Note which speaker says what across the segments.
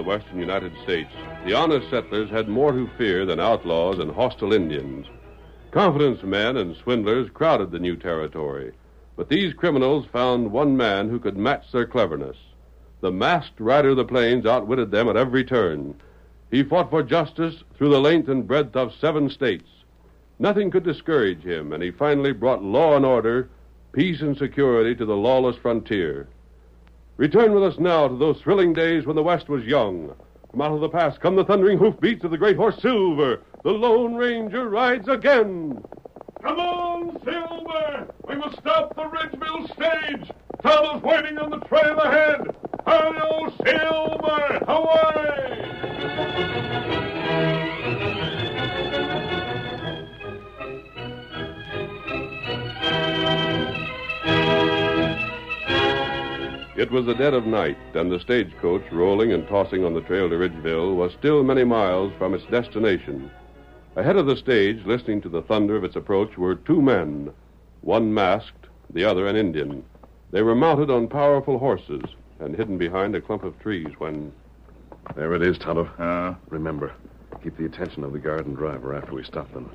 Speaker 1: The western United States, the honest settlers had more to fear than outlaws and hostile Indians. Confidence men and swindlers crowded the new territory, but these criminals found one man who could match their cleverness. The masked rider of the plains outwitted them at every turn. He fought for justice through the length and breadth of seven states. Nothing could discourage him, and he finally brought law and order, peace and security to the lawless frontier. Return with us now to those thrilling days when the West was young. From out of the past come the thundering hoofbeats of the great horse Silver. The Lone Ranger rides again. Come on, Silver! We must stop the Ridgeville stage. Fellows waiting on the trail ahead. Hello, Silver! Away! It was the dead of night, and the stagecoach, rolling and tossing on the trail to Ridgeville, was still many miles from its destination. Ahead of the stage, listening to the thunder of its approach, were two men, one masked, the other an Indian. They were mounted on powerful horses and hidden behind a clump of trees when.
Speaker 2: There it is, Tonto.
Speaker 3: Uh,
Speaker 2: Remember, keep the attention of the guard and driver after we stop them.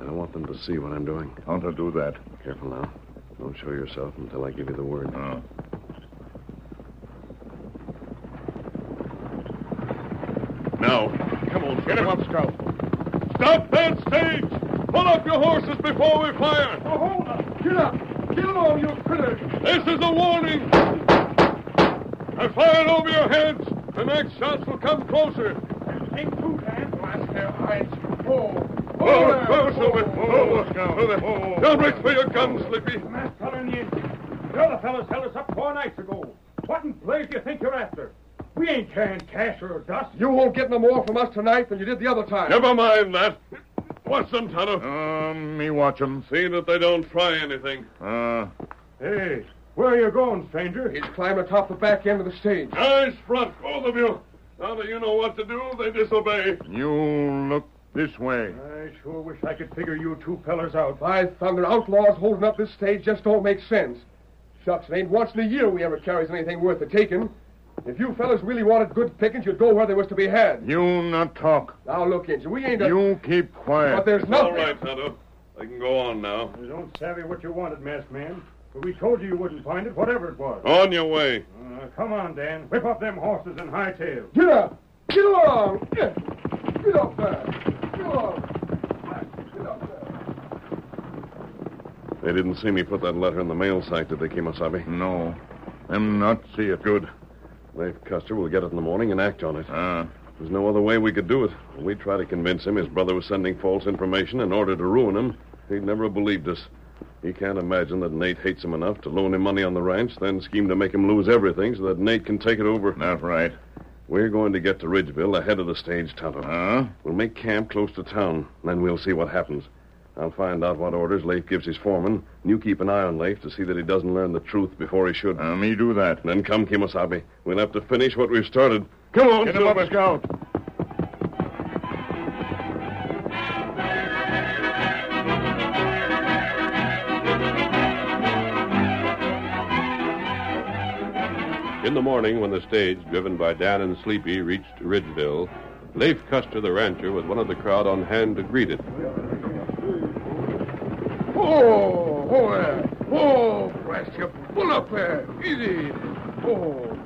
Speaker 2: I don't want them to see what I'm doing.
Speaker 3: how to do that?
Speaker 2: Careful now. Don't show yourself until I give you the word.
Speaker 3: Uh,
Speaker 2: Now,
Speaker 3: come on, get him up, Scout.
Speaker 1: Stop that stage! Pull up your horses before we fire!
Speaker 4: Oh, hold up! Get up! Get along, you critter!
Speaker 1: This is a warning! I fired over your heads. The next shots will come closer.
Speaker 4: Take two hands, blast their eyes. Oh,
Speaker 1: Oh, oh, Silver. Oh,
Speaker 3: Scout.
Speaker 1: Oh. Don't reach for your gun, Sleepy.
Speaker 4: Fellow and the. The other fellows held us up four nights ago. What in blazes do you think you're after? We ain't carrying cash or dust.
Speaker 5: You won't get no more from us tonight than you did the other time.
Speaker 1: Never mind that. Watch them, Tonto.
Speaker 3: Uh, me watch him.
Speaker 1: See that they don't try anything.
Speaker 3: Uh,
Speaker 4: Hey, where are you going, stranger?
Speaker 5: He's climbing atop the back end of the stage.
Speaker 1: Eyes front, both of you. Now that you know what to do, they disobey.
Speaker 3: you look this way.
Speaker 4: I sure wish I could figure you two fellers out.
Speaker 5: By thunder, outlaws holding up this stage just don't make sense. Shucks, it ain't once in a year we ever carries anything worth the taking. If you fellas really wanted good pickings, you'd go where they was to be had.
Speaker 3: You not talk.
Speaker 5: Now look, Injun, we ain't a...
Speaker 3: You keep quiet.
Speaker 5: But there's nothing...
Speaker 1: All right, Tonto. They can go on now.
Speaker 4: You don't savvy what you wanted, masked man. But we told you you wouldn't find it, whatever it was.
Speaker 1: On your way.
Speaker 4: Uh, come on, Dan. Whip up them horses and hightail.
Speaker 5: Get up! Get along! Get, get up there! Get along! Get up there!
Speaker 2: They didn't see me put that letter in the mail sack, did they, Kimasabi?
Speaker 3: No. Them not see it.
Speaker 2: Good. Lafe Custer will get it in the morning and act on it.
Speaker 3: Uh,
Speaker 2: There's no other way we could do it. We tried to convince him his brother was sending false information in order to ruin him. He'd never have believed us. He can't imagine that Nate hates him enough to loan him money on the ranch, then scheme to make him lose everything so that Nate can take it over.
Speaker 3: Not right.
Speaker 2: We're going to get to Ridgeville ahead of the stage, Tonto.
Speaker 3: Huh?
Speaker 2: We'll make camp close to town, then we'll see what happens. I'll find out what orders Lafe gives his foreman, and you keep an eye on Lafe to see that he doesn't learn the truth before he should.
Speaker 3: Uh, me do that.
Speaker 2: then come, Kimosabe. We'll have to finish what we've started. Come on,
Speaker 3: Get him up, Scout.
Speaker 1: In the morning, when the stage, driven by Dan and Sleepy, reached Ridgeville, Lafe Custer, the rancher, was one of the crowd on hand to greet it.
Speaker 5: Oh, oh, there. Oh, blast you. Pull up there. Eh? Easy. Oh,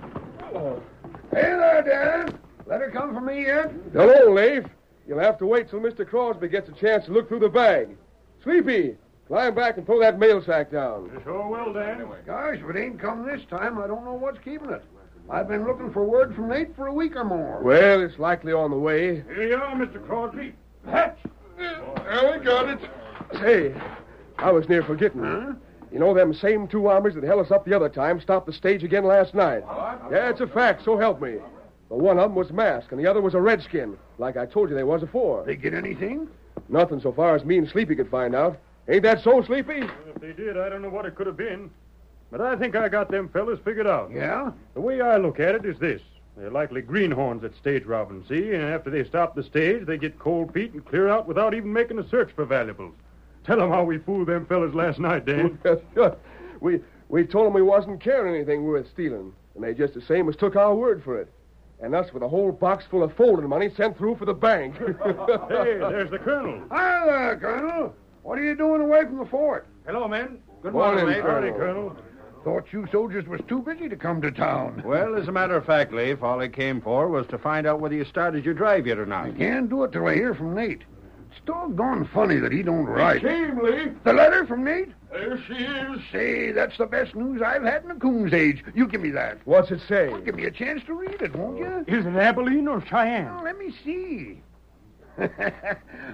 Speaker 5: oh.
Speaker 6: Hey there, Dan. Letter come for me yet?
Speaker 5: Hello, Lafe. You'll have to wait till Mr. Crosby gets a chance to look through the bag. Sleepy, climb back and pull that mail sack down.
Speaker 4: Sure will, Dan.
Speaker 6: Gosh, if it ain't come this time, I don't know what's keeping it. I've been looking for word from Nate for a week or more.
Speaker 5: Well, it's likely on the way.
Speaker 4: Here you are, Mr. Crosby. Hatch.
Speaker 5: There we got it. Say, I was near forgetting.
Speaker 6: Huh?
Speaker 5: You know, them same two armies that held us up the other time stopped the stage again last night. Yeah, it's a fact, so help me. The one of them was masked, and the other was a redskin, like I told you they was afore.
Speaker 6: They get anything?
Speaker 5: Nothing so far as me and Sleepy could find out. Ain't that so, Sleepy?
Speaker 4: If they did, I don't know what it could have been. But I think I got them fellas figured out.
Speaker 6: Yeah?
Speaker 4: The way I look at it is this. They're likely greenhorns at stage robbing, see? And after they stop the stage, they get cold feet and clear out without even making a search for valuables. Tell 'em how we fooled them fellas last night, Dan.
Speaker 5: sure. We we told them we wasn't carrying anything worth stealing, and they just the same as took our word for it. And us with a whole box full of folding money sent through for the bank.
Speaker 4: hey, there's the colonel.
Speaker 6: Hi there, Colonel. What are you doing away from the fort?
Speaker 7: Hello, men. Good
Speaker 5: Morning,
Speaker 7: morning, Lafe.
Speaker 5: Colonel.
Speaker 4: Colonel.
Speaker 6: Thought you soldiers was too busy to come to town.
Speaker 7: Well, as a matter of fact, Lafe, all I came for was to find out whether you started your drive yet or
Speaker 6: I
Speaker 7: not.
Speaker 6: can't do it till I hear from Nate. It's doggone funny that he don't write.
Speaker 5: Lafe.
Speaker 6: The letter from Nate?
Speaker 5: There she is.
Speaker 6: Say, that's the best news I've had in a coon's age. You give me that.
Speaker 5: What's it say?
Speaker 6: Give me a chance to read it, won't you?
Speaker 4: Is it Abilene or Cheyenne?
Speaker 6: Well, let me see.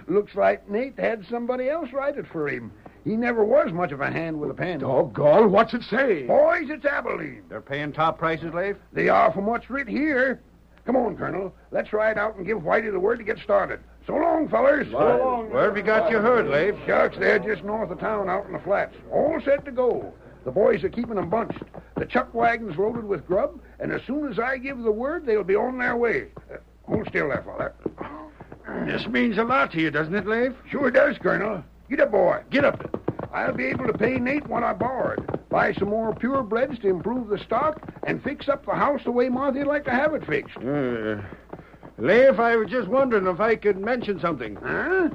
Speaker 6: Looks like Nate had somebody else write it for him. He never was much of a hand with a pen.
Speaker 5: Doggone, what's it say?
Speaker 6: Boys, it's Abilene.
Speaker 7: They're paying top prices, Lafe?
Speaker 6: They are from what's writ here. Come on, Colonel. Let's ride out and give Whitey the word to get started. So long, fellers.
Speaker 7: Where have you got your herd, Lafe?
Speaker 6: Shucks, they're just north of town out in the flats. All set to go. The boys are keeping them bunched. The chuck wagon's loaded with grub, and as soon as I give the word, they'll be on their way. Uh, hold still there, fella.
Speaker 7: This means a lot to you, doesn't it, Lafe?
Speaker 6: Sure does, Colonel. Get up, boy. Get up. I'll be able to pay Nate what I borrowed. Buy some more purebreds to improve the stock, and fix up the house the way Marthy'd like to have it fixed.
Speaker 7: Uh, Lafe, I was just wondering if I could mention something.
Speaker 6: Huh?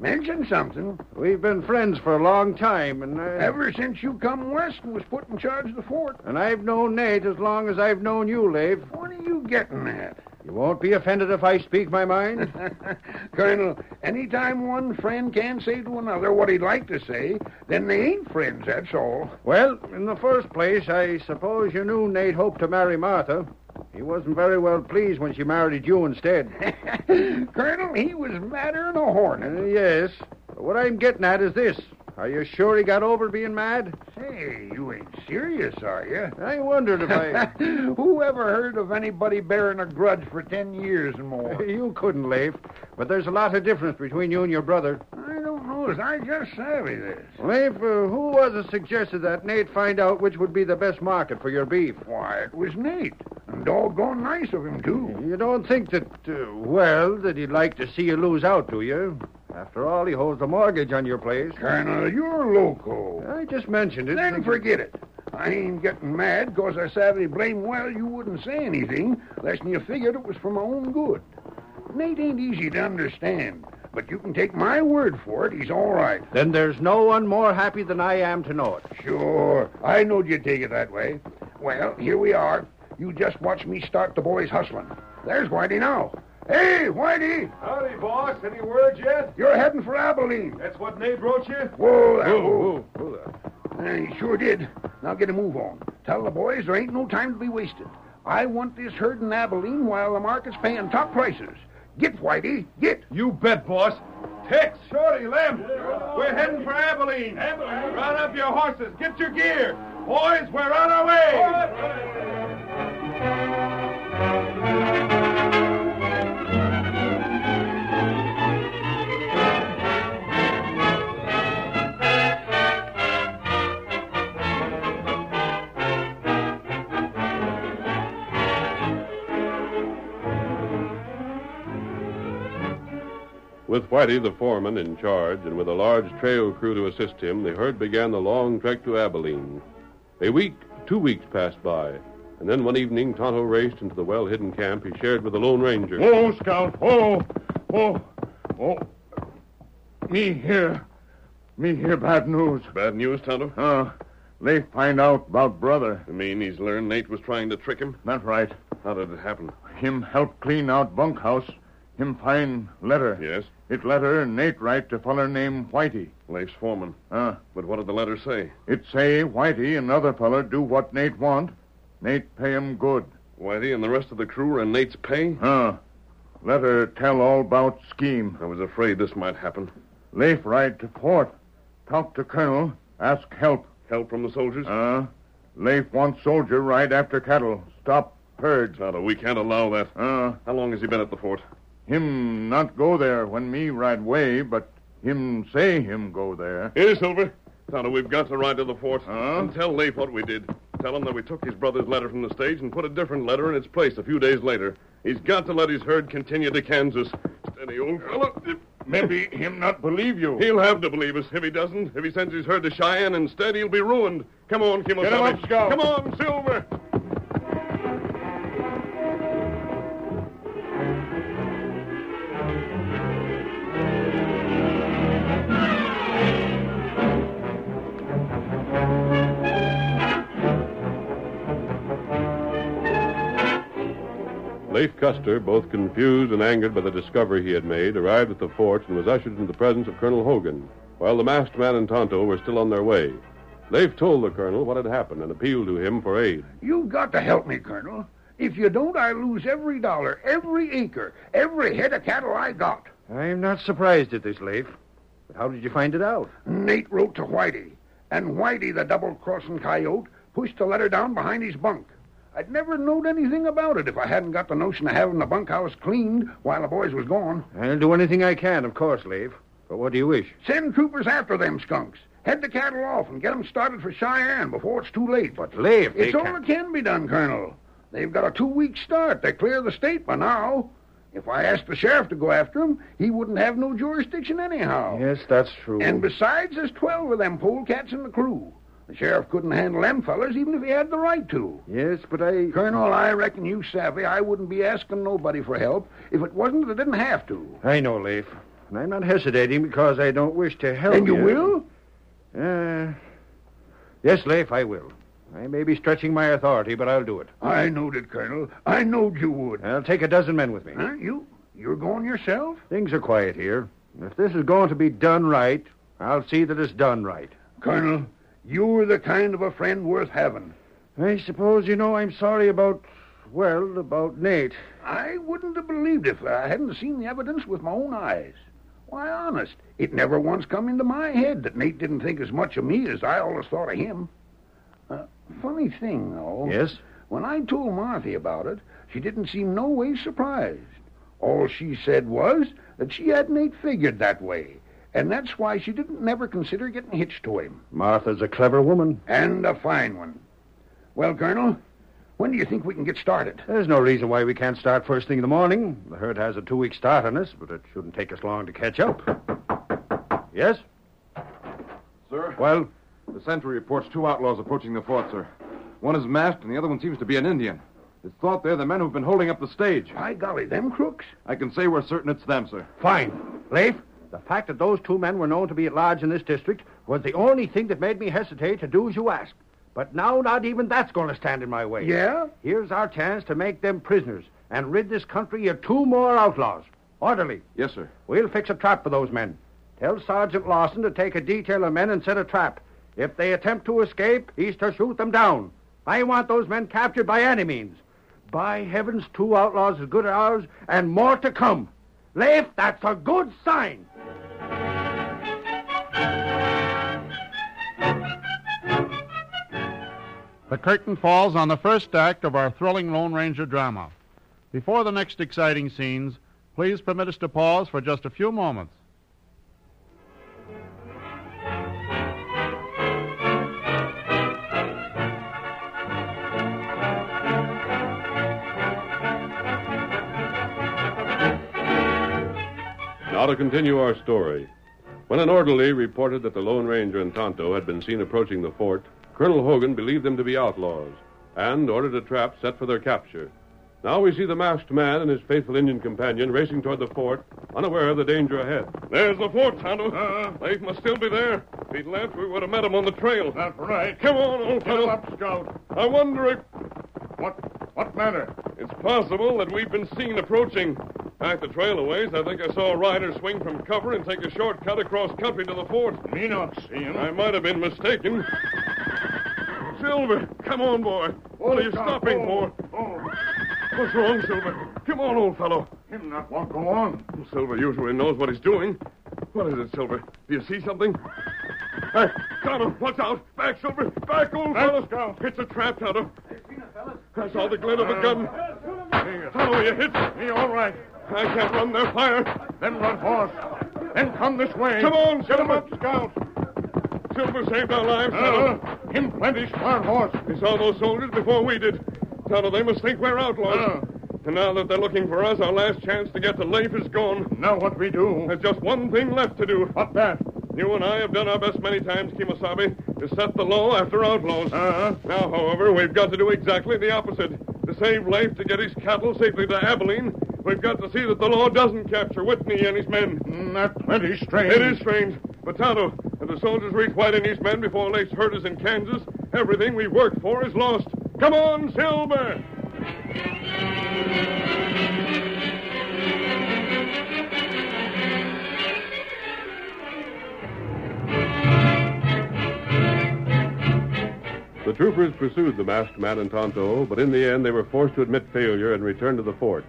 Speaker 6: Mention something.
Speaker 7: We've been friends for a long time, and I,
Speaker 6: Ever since you come west and was put in charge of the fort.
Speaker 7: and I've known Nate as long as I've known you, Lafe.
Speaker 6: What are you getting at?
Speaker 7: You won't be offended if I speak my mind?
Speaker 6: Colonel, any time one friend can't say to another what he'd like to say, then they ain't friends, that's all.
Speaker 7: Well, in the first place, I suppose you knew Nate hoped to marry Martha. He wasn't very well pleased when she married you instead.
Speaker 6: Colonel, he was madder than a hornet.
Speaker 7: Uh, yes. But what I'm getting at is this. Are you sure he got over being mad?
Speaker 6: Say, you ain't serious, are you?
Speaker 7: I wondered if I...
Speaker 6: Who ever heard of anybody bearing a grudge for ten years and more?
Speaker 7: you couldn't, Lafe. But there's a lot of difference between you and your brother.
Speaker 6: I don't know as I just savvy this.
Speaker 7: Lafe, uh, who was it suggested that Nate find out which would be the best market for your beef?
Speaker 6: Why, it was Nate. And doggone nice of him, too.
Speaker 7: You don't think that, uh, well, that he'd like to see you lose out, do you? After all, he holds the mortgage on your place.
Speaker 6: Colonel, you're loco.
Speaker 7: I just mentioned it.
Speaker 6: Then forget it. I ain't getting mad, because I savvy blame well you wouldn't say anything lest you figured it was for my own good. Nate ain't easy to understand, but you can take my word for it, he's all right.
Speaker 7: Then there's no one more happy than I am to know it.
Speaker 6: Sure, I knowed you'd take it that way. Well, here we are. You just watch me start the boys hustling. There's Whitey now. Hey, Whitey,
Speaker 5: Howdy, boss. Any word yet?
Speaker 6: you're heading for Abilene.
Speaker 5: That's what Nate wrote you?
Speaker 6: Whoa, there, whoa. Uh, he sure did. Now get a move on. Tell the boys there ain't no time to be wasted. I want this herd in Abilene while the market's paying top prices. Get, Whitey, get.
Speaker 5: You bet, boss. Tex, Shorty, Lem.
Speaker 3: We're heading for Abilene. Abilene. Run up your horses. Get your gear. Boys, we're on our way.
Speaker 1: With Whitey, the foreman, in charge, and with a large trail crew to assist him, the herd began the long trek to Abilene. A week, two weeks passed by, and then one evening Tonto raced into the well hidden camp he shared with the Lone Ranger.
Speaker 3: Oh, Scout. Oh, oh, oh. Me here. Me here, bad news.
Speaker 2: Bad news, Tonto?
Speaker 3: Uh, they find out about brother.
Speaker 2: You mean he's learned Nate was trying to trick him?
Speaker 3: That's right.
Speaker 2: How did it happen?
Speaker 3: Him help clean out bunkhouse. Him find letter.
Speaker 2: Yes.
Speaker 3: It letter Nate write to feller named Whitey.
Speaker 2: Lafe's foreman.
Speaker 3: Uh,
Speaker 2: But what did the letter say?
Speaker 3: it say Whitey and other feller do what Nate want. Nate pay him good.
Speaker 2: Whitey and the rest of the crew are in Nate's pay?
Speaker 3: Uh, letter tell all about scheme.
Speaker 2: I was afraid this might happen.
Speaker 3: Lafe ride to fort. Talk to colonel. Ask help.
Speaker 2: Help from the soldiers?
Speaker 3: Uh, Lafe want soldier ride after cattle. Stop herd.
Speaker 2: Tonto, we can't allow that.
Speaker 3: Uh,
Speaker 2: How long has he been at the fort?
Speaker 3: Him not go there when me ride way, but him say him go there.
Speaker 2: Here, Silver. Tonto, we've got to ride to the fort.
Speaker 3: Huh?
Speaker 2: And tell Lafe what we did. Tell him that we took his brother's letter from the stage and put a different letter in its place a few days later. He's got to let his herd continue to Kansas. Steady, old fellow.
Speaker 3: Maybe him not believe you.
Speaker 2: He'll have to believe us. If he doesn't, if he sends his herd to Cheyenne instead, he'll be ruined. Come on, Kimosabe.
Speaker 3: Get him up, Scout.
Speaker 2: Come on, Silver.
Speaker 1: Lafe Custer, both confused and angered by the discovery he had made, arrived at the fort and was ushered into the presence of Colonel Hogan, while the masked man and Tonto were still on their way. Lafe told the colonel what had happened and appealed to him for aid.
Speaker 6: You've got to help me, Colonel. If you don't, I lose every dollar, every acre, every head of cattle I got.
Speaker 7: I'm not surprised at this, Lafe. But how did you find it out?
Speaker 6: Nate wrote to Whitey, and Whitey, the double-crossing coyote, pushed the letter down behind his bunk. I'd never knowed anything about it if I hadn't got the notion of having the bunkhouse cleaned while the boys was gone.
Speaker 7: I'll do anything I can, of course, Lafe. But what do you wish?
Speaker 6: Send troopers after them skunks. Head the cattle off and get 'em started for Cheyenne before it's too late.
Speaker 7: But, Lafe, they
Speaker 6: It's all that can be done, Colonel. They've got a two-week start. They clear the state by now. If I asked the sheriff to go after 'em, he wouldn't have no jurisdiction anyhow.
Speaker 7: Yes, that's true.
Speaker 6: And besides, there's twelve of them polecats in the crew. The sheriff couldn't handle them fellers even if he had the right to.
Speaker 7: Yes, but I...
Speaker 6: Colonel, I reckon you savvy I wouldn't be asking nobody for help if it wasn't that I didn't have to.
Speaker 7: I know, Lafe. And I'm not hesitating because I don't wish to help
Speaker 6: and you will?
Speaker 7: Uh, yes, Lafe, I will. I may be stretching my authority, but I'll do it.
Speaker 6: I knowed it, Colonel. I knowed you would.
Speaker 7: I'll take a dozen men with me.
Speaker 6: Huh? You? You're going yourself?
Speaker 7: Things are quiet here. If this is going to be done right, I'll see that it's done right.
Speaker 6: Colonel, you're the kind of a friend worth having.
Speaker 7: I suppose you know I'm sorry about, well, about Nate.
Speaker 6: I wouldn't have believed if I hadn't seen the evidence with my own eyes. Why, honest, it never once come into my head that Nate didn't think as much of me as I always thought of him. Uh, funny thing, though.
Speaker 7: Yes?
Speaker 6: When I told Marthy about it, she didn't seem no way surprised. All she said was that she had Nate figured that way, and that's why she didn't never consider getting hitched to him.
Speaker 7: Martha's a clever woman.
Speaker 6: And a fine one. Well, Colonel, when do you think we can get started?
Speaker 7: There's no reason why we can't start first thing in the morning. The herd has a two-week start on us, but it shouldn't take us long to catch up. Yes?
Speaker 8: Sir?
Speaker 7: Well,
Speaker 8: The sentry reports two outlaws approaching the fort, sir. One is masked, and the other one seems to be an Indian. It's thought they're the men who've been holding up the stage.
Speaker 6: By golly, them crooks?
Speaker 8: I can say we're certain it's them, sir.
Speaker 7: fine. Lafe, the fact that those two men were known to be at large in this district was the only thing that made me hesitate to do as you asked. But now not even that's going to stand in my way.
Speaker 6: Yeah?
Speaker 7: Here's our chance to make them prisoners and rid this country of two more outlaws. Orderly,
Speaker 8: Yes, sir.
Speaker 7: we'll fix a trap for those men. Tell Sergeant Lawson to take a detail of men and set a trap. If they attempt to escape, he's to shoot them down. I want those men captured by any means. By heavens, two outlaws as good as ours, and more to come. Lafe, that's a good sign.
Speaker 9: The curtain falls on the first act of our thrilling Lone Ranger drama. Before the next exciting scenes, please permit us to pause for just a few moments.
Speaker 1: Now to continue our story. When an orderly reported that the Lone Ranger and Tonto had been seen approaching the fort, Colonel Hogan believed them to be outlaws and ordered a trap set for their capture. Now we see the masked man and his faithful Indian companion racing toward the fort, unaware of the danger ahead.
Speaker 2: There's the fort, Tonto. Uh, they must still be there. If he'd left, we would have met him on the trail.
Speaker 3: That's right.
Speaker 2: Come on, old
Speaker 3: Get
Speaker 2: fellow.
Speaker 3: up, Scout.
Speaker 2: I wonder if
Speaker 3: What, what matter?
Speaker 2: it's possible that we've been seen approaching. Back the trail a ways, I think I saw a rider swing from cover and take a shortcut across country to the fort.
Speaker 3: Me not see him.
Speaker 2: I might have been mistaken. Silver, come on, boy. What are you stopping for?
Speaker 3: Oh,
Speaker 2: What's wrong, Silver? Come on, old fellow.
Speaker 3: him not want go on.
Speaker 2: Silver usually knows what he's doing. What is it, Silver? Do you see something? Hey, Tonto, watch out! Back, Silver! Back, old fellow!
Speaker 3: Scout.
Speaker 2: It's a trap, Tonto. I saw the glint of a uh, gun. Tonto, you hit.
Speaker 3: Me all right.
Speaker 2: I can't run their fire.
Speaker 3: Then run horse. Then come this way.
Speaker 2: Come on,
Speaker 3: Get him
Speaker 2: Silver.
Speaker 3: up, Scout.
Speaker 2: Silver saved our lives, uh-huh.
Speaker 3: Tonto. Him plenty smart horse.
Speaker 2: We saw those soldiers before we did. Tonto, they must think we're outlaws.
Speaker 3: Uh.
Speaker 2: And now that they're looking for us, our last chance to get to Lafe is gone.
Speaker 3: Now what we do?
Speaker 2: There's just one thing left to do.
Speaker 3: What that?
Speaker 2: You and I have done our best many times, Kimosabe, to set the law after outlaws.
Speaker 3: Uh-huh.
Speaker 2: Now, however, we've got to do exactly the opposite. To save Lafe, to get his cattle safely to Abilene, we've got to see that the law doesn't capture Whitey and his men.
Speaker 3: Mm, That's plenty strange.
Speaker 2: It is strange. Tonto, if the soldiers reach White and his men before Lafe's herd is in Kansas, everything we've worked for is lost. Come on, Silver!
Speaker 1: The troopers pursued the masked man and Tonto, but in the end they were forced to admit failure and return to the fort.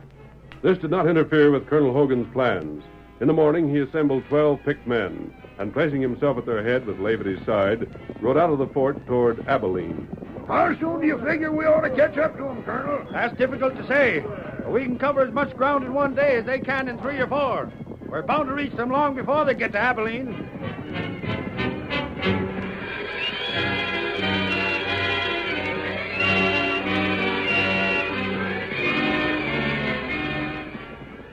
Speaker 1: This did not interfere with Colonel Hogan's plans. In the morning, he assembled 12 picked men, and placing himself at their head with Lafe at his side, rode out of the fort toward Abilene.
Speaker 6: How soon do you figure we ought to catch up to them, Colonel?
Speaker 7: That's difficult to say. We can cover as much ground in one day as they can in three or four. We're bound to reach them long before they get to Abilene.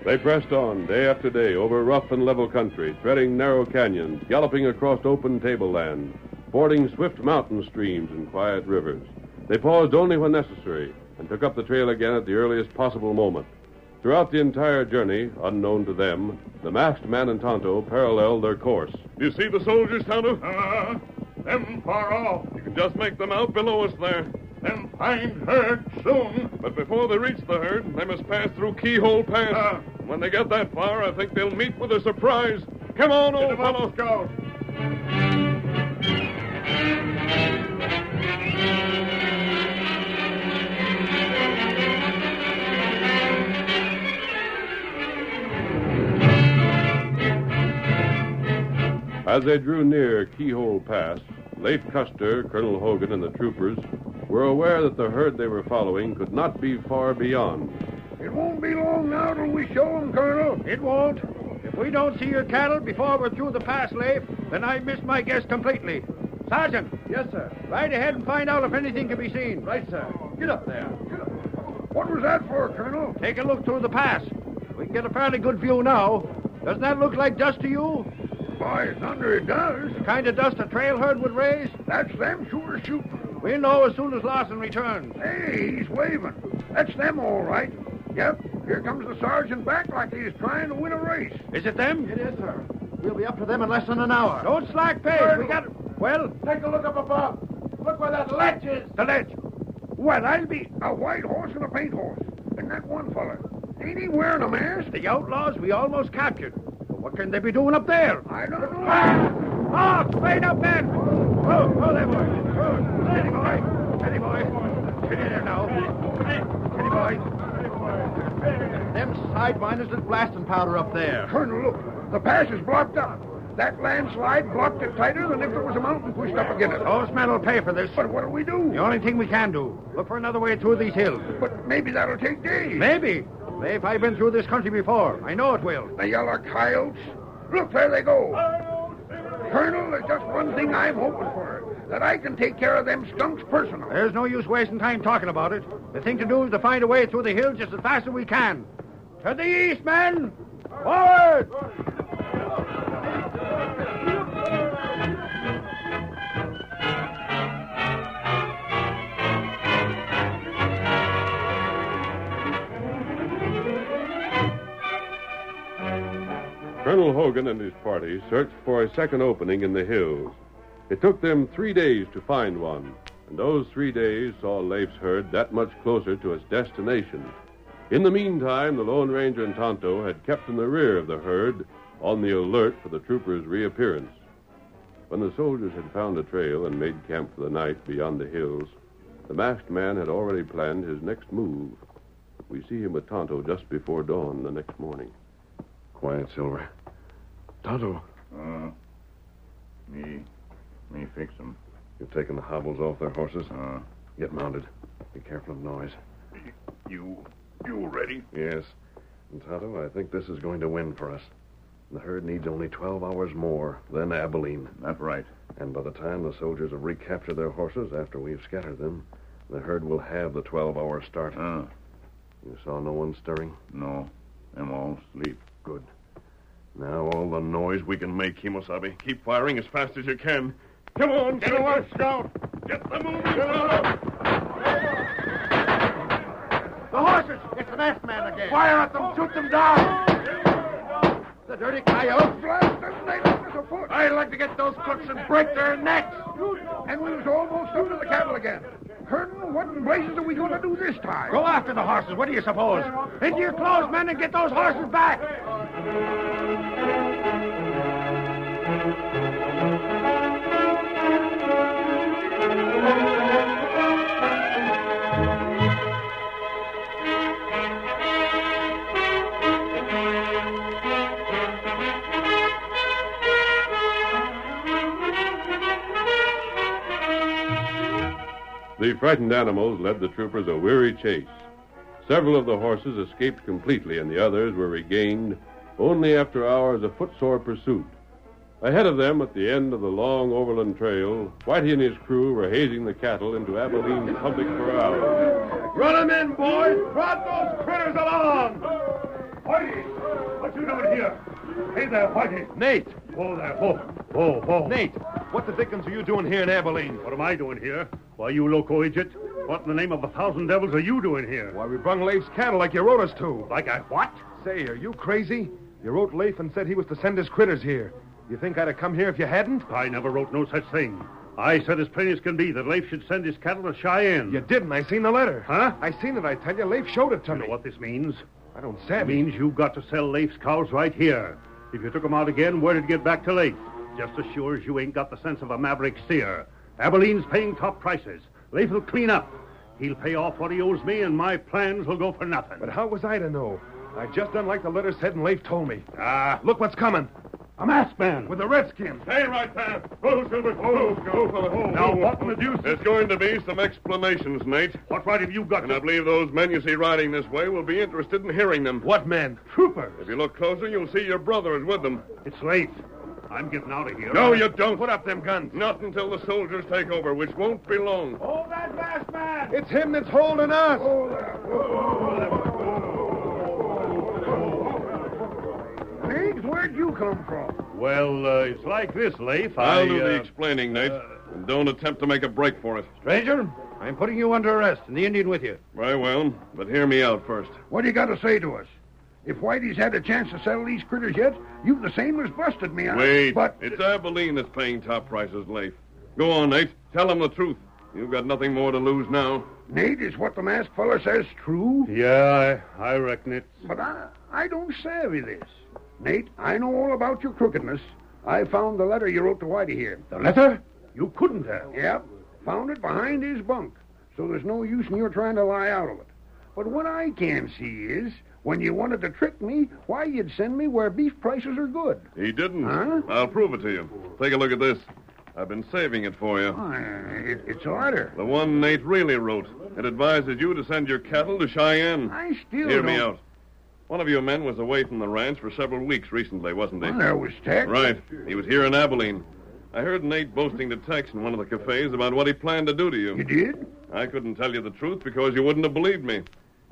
Speaker 1: They pressed on day after day over rough and level country, treading narrow canyons, galloping across open tableland, fording swift mountain streams and quiet rivers. They paused only when necessary and took up the trail again at the earliest possible moment. Throughout the entire journey, unknown to them, the masked man and Tonto paralleled their course.
Speaker 2: You see the soldiers, Tonto?
Speaker 3: Uh, them far off.
Speaker 2: You can just make them out below us there.
Speaker 3: Them find herd soon.
Speaker 2: But before they reach the herd, they must pass through Keyhole Pass.
Speaker 3: Ah.
Speaker 2: when they get that far, I think they'll meet with a surprise. Come on, old
Speaker 3: him up,
Speaker 2: fellow.
Speaker 3: Scout.
Speaker 1: As they drew near Keyhole Pass, Lafe Custer, Colonel Hogan, and the troopers were aware that the herd they were following could not be far beyond.
Speaker 6: It won't be long now till we show 'em, Colonel.
Speaker 7: It won't. If we don't see your cattle before we're through the pass, Lafe, then I've missed my guess completely. Sergeant.
Speaker 5: Yes, sir.
Speaker 7: Ride ahead and find out if anything can be seen.
Speaker 5: Right, sir. Get up there. Get up.
Speaker 6: What was that for, Colonel?
Speaker 7: Take a look through the pass. We can get a fairly good view now. Doesn't that look like dust to you?
Speaker 6: By thunder, it does.
Speaker 7: The kind of dust a trail herd would raise?
Speaker 6: That's them sure shooting.
Speaker 7: We'll know as soon as Lawson returns.
Speaker 6: Hey, he's waving. That's them, all right. Yep, here comes the sergeant back like he's trying to win a race.
Speaker 7: Is it them?
Speaker 5: It is, sir.
Speaker 7: We'll be up to them in less than an hour. Don't slack pace. We got. Well,
Speaker 5: Take a look up above. Look where that ledge is.
Speaker 7: the ledge.
Speaker 6: Well, I'll be a white horse and a paint horse. And that one fella, ain't he wearing a mask?
Speaker 7: The outlaws we almost captured. But what can they be doing up there?
Speaker 6: I don't know.
Speaker 7: Ah! Ah! Oh, straight up, men! Oh, oh, there, boy. Oh, steady, boy. Steady, boy. Get in there now. Steady, boy. Them sidewinders is blasting powder up there.
Speaker 6: Colonel, look. The pass is blocked up. That landslide blocked it tighter than if there was a mountain pushed up against it.
Speaker 7: Those men will pay for this.
Speaker 6: But what'll we do?
Speaker 7: The only thing we can do, look for another way through these hills.
Speaker 6: But maybe that'll take days.
Speaker 7: Maybe. Lafe, I've been through this country before. I know it will.
Speaker 6: The yellow coyotes. Look, there they go. Colonel, there's just one thing I'm hoping for. That I can take care of them skunks personal.
Speaker 7: There's no use wasting time talking about it. The thing to do is to find a way through the hills just as fast as we can. To the east, men! Forward!
Speaker 1: Colonel Hogan and his party searched for a second opening in the hills. It took them three days to find one, and those three days saw Lafe's herd that much closer to its destination. In the meantime, the Lone Ranger and Tonto had kept in the rear of the herd, on the alert for the troopers' reappearance. When the soldiers had found a trail and made camp for the night beyond the hills, the masked man had already planned his next move. We see him with Tonto just before dawn the next morning.
Speaker 2: Quiet, Silver. Tonto,
Speaker 3: Uh, me, me fix 'em.
Speaker 2: you've taken the hobbles off their horses.
Speaker 3: Uh,
Speaker 2: Get mounted. Be careful of noise.
Speaker 3: you, you ready?
Speaker 2: Yes. And Tonto, I think this is going to win for us. The herd needs only 12 hours more, then Abilene.
Speaker 3: That's right.
Speaker 2: And by the time the soldiers have recaptured their horses after we've scattered them, the herd will have the 12 hour start.
Speaker 3: Uh,
Speaker 2: You saw no one stirring?
Speaker 3: no, them all sleep.
Speaker 2: Good. Now all the noise we can make,
Speaker 4: Kimosabe, keep firing as fast as you can. Come on,
Speaker 10: Get a watch, Scout.
Speaker 4: Get them moving, Tonto.
Speaker 7: The horses! It's the masked man again. Fire at them! Shoot them down! The dirty coyotes!
Speaker 6: Blast them, they left us afoot.
Speaker 7: I'd like to get those crooks and break their necks!
Speaker 6: And we was almost up to the cattle again. Colonel, what in blazes are we going to do this time?
Speaker 7: Go after the horses. What do you suppose? Into your clothes, men, and get those horses back!
Speaker 1: The frightened animals led the troopers a weary chase. Several of the horses escaped completely, and the others were regained only after hours of footsore pursuit. Ahead of them, at the end of the long overland trail, Whitey and his crew were hazing the cattle into Abilene's public corral.
Speaker 4: Run them in, boys. Trot those critters along. Whitey, what you doing here? Hey there, Whitey.
Speaker 10: Nate.
Speaker 4: Whoa there, whoa. Whoa, whoa.
Speaker 10: Nate, what the dickens are you doing here in Abilene?
Speaker 4: What am I doing here? Why, you loco idiot. What in the name of a thousand devils are you doing here?
Speaker 11: Why, we brung Lafe's cattle like you wrote us to.
Speaker 4: Like I what?
Speaker 11: Say, are you crazy? You wrote Lafe and said he was to send his critters here. You think I'd have come here if you hadn't?
Speaker 4: I never wrote no such thing. I said as plain as can be that Lafe should send his cattle to Cheyenne.
Speaker 11: You didn't. I seen the letter.
Speaker 4: Huh?
Speaker 11: I seen it, I tell you. Lafe showed it to
Speaker 4: You
Speaker 11: me.
Speaker 4: know what this means?
Speaker 11: I don't
Speaker 4: It means you've got to sell Lafe's cows right here. If you took 'em out again, where'd it get back to Lafe? Just as sure as you ain't got the sense of a maverick steer. Abilene's paying top prices. Lafe will clean up. He'll pay off what he owes me, and my plans will go for nothing.
Speaker 11: But how was I to know? I just done like the letter said and Lafe told me. Ah, look what's coming. A masked man with the redskins.
Speaker 4: Stay right there. Go, Silver. Go, go, fella. Now, what in the deuce?
Speaker 2: There's going to be some explanations, Nate.
Speaker 4: What right have you got
Speaker 2: And I believe those men you see riding this way will be interested in hearing them.
Speaker 11: What men?
Speaker 4: Troopers.
Speaker 2: If you look closer, you'll see your brother is with them.
Speaker 4: It's late. I'm getting out of here.
Speaker 2: No, you don't.
Speaker 11: Put up them guns.
Speaker 2: Not until the soldiers take over, which won't be long.
Speaker 4: Hold that masked man!
Speaker 11: It's him that's holding us.
Speaker 6: Nate, where'd you come from?
Speaker 4: Well, uh, it's like this, Lafe.
Speaker 2: I'll
Speaker 4: I,
Speaker 2: do the
Speaker 4: uh,
Speaker 2: explaining, Nate. and don't attempt to make a break for it.
Speaker 7: Stranger, I'm putting you under arrest, and the Indian with you.
Speaker 2: Very well, but hear me out first.
Speaker 6: What do you got to say to us? If Whitey's had a chance to settle these critters yet, you've the same as busted me. I-
Speaker 2: Wait.
Speaker 6: But
Speaker 2: It's Abilene that's paying top prices, Lafe. Go on, Nate. Tell them the truth. You've got nothing more to lose now.
Speaker 6: Nate, is what the masked fella says true?
Speaker 4: Yeah, I, I reckon it's...
Speaker 6: But I, I don't savvy this. Nate, I know all about your crookedness. I found the letter you wrote to Whitey here.
Speaker 4: The letter? You couldn't have.
Speaker 6: Yep. Found it behind his bunk. So there's no use in your trying to lie out of it. But what I can see is When you wanted to trick me, why, you'd send me where beef prices are good.
Speaker 2: He didn't.
Speaker 6: Huh?
Speaker 2: I'll prove it to you. Take a look at this. I've been saving it for you.
Speaker 6: Uh, it, it's letter.
Speaker 2: The one Nate really wrote. It advises you to send your cattle to Cheyenne.
Speaker 6: I still
Speaker 2: Hear
Speaker 6: don't...
Speaker 2: me out. One of your men was away from the ranch for several weeks recently, wasn't he?
Speaker 6: Well, there was Tex.
Speaker 2: Right. He was here in Abilene. I heard Nate boasting to Tex in one of the cafes about what he planned to do to you.
Speaker 6: You did?
Speaker 2: I couldn't tell you the truth because you wouldn't have believed me.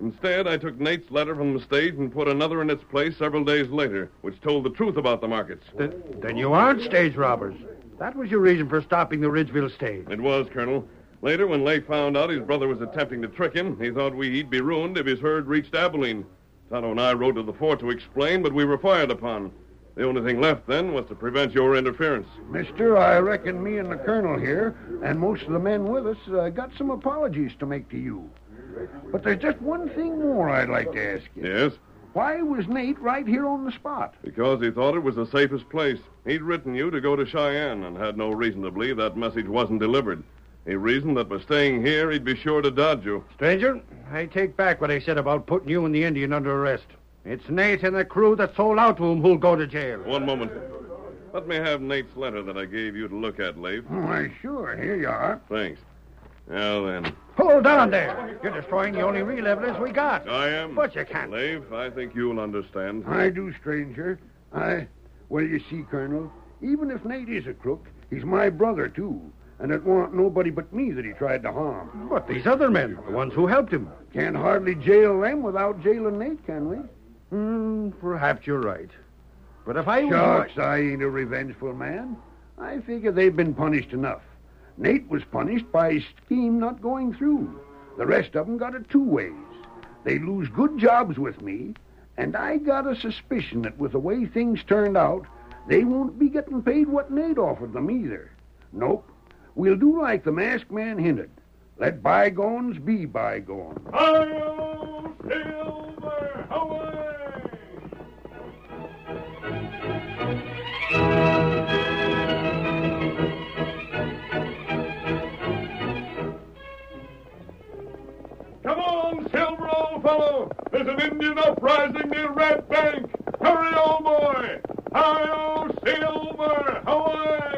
Speaker 2: Instead, I took Nate's letter from the stage and put another in its place several days later, which told the truth about the markets.
Speaker 7: Then, then you aren't stage robbers. That was your reason for stopping the Ridgeville stage.
Speaker 2: It was, Colonel. Later, when Lafe found out his brother was attempting to trick him, he thought we he'd be ruined if his herd reached Abilene. Tonto and I rode to the fort to explain, but we were fired upon. The only thing left then was to prevent your interference.
Speaker 6: Mister, I reckon me and the colonel here, and most of the men with us, uh, got some apologies to make to you. But there's just one thing more I'd like to ask you.
Speaker 2: Yes?
Speaker 6: Why was Nate right here on the spot?
Speaker 2: Because he thought it was the safest place. He'd written you to go to Cheyenne and had no reason to believe that message wasn't delivered. He reasoned that by staying here, he'd be sure to dodge you.
Speaker 7: Stranger, I take back what I said about putting you and the Indian under arrest. It's Nate and the crew that sold out to him who'll go to jail.
Speaker 2: One moment. Let me have Nate's letter that I gave you to look at, Lafe.
Speaker 6: Why, sure. Here you are.
Speaker 2: Thanks. Now then,
Speaker 7: Hold on there. You're destroying the only real evidence we got.
Speaker 2: I am.
Speaker 7: But you can't.
Speaker 2: Lafe, I think you'll understand.
Speaker 6: I do, stranger. I. Well, you see, Colonel, even if Nate is a crook, he's my brother, too. And it warn't nobody but me that he tried to harm.
Speaker 7: But these other men, the ones who helped him.
Speaker 6: Can't hardly jail them without jailing Nate, can we?
Speaker 7: Hmm, perhaps you're right. But if I was...
Speaker 6: Shucks, I ain't a revengeful man. I figure they've been punished enough. Nate was punished by his scheme not going through. The rest of 'em got it two ways. They lose good jobs with me, and I got a suspicion that with the way things turned out, they won't be getting paid what Nate offered them either. Nope. We'll do like the masked man hinted. Let bygones be bygones.
Speaker 2: Hi-yo, Silver! Away! Fellow! There's an Indian uprising near Red Bank! Hurry, old boy! Hi-yo, Silver! Away!